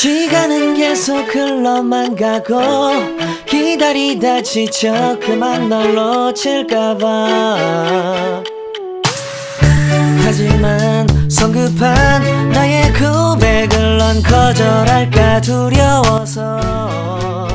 시간은 계속 흘러만 가고 기다리다 지쳐 그만 널 놓칠까봐. 하지만 성급한 나의 고백을 넌 거절할까 두려워서